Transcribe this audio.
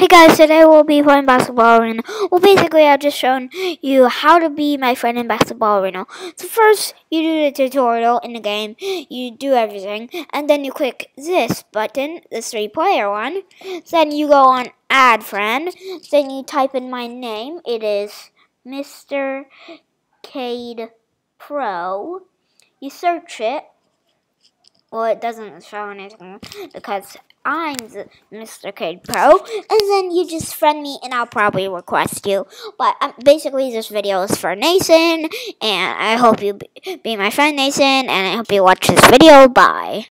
Hey guys, today we'll be playing basketball arena. Well, basically, I've just shown you how to be my friend in basketball arena. So first, you do the tutorial in the game. You do everything, and then you click this button, the three-player one. Then you go on Add Friend. Then you type in my name. It is Mr. Cade Pro. You search it. Well, it doesn't show anything because I'm Mr. Cade Pro, and then you just friend me, and I'll probably request you. But um, basically, this video is for Nathan, and I hope you be, be my friend, Nathan, and I hope you watch this video. Bye.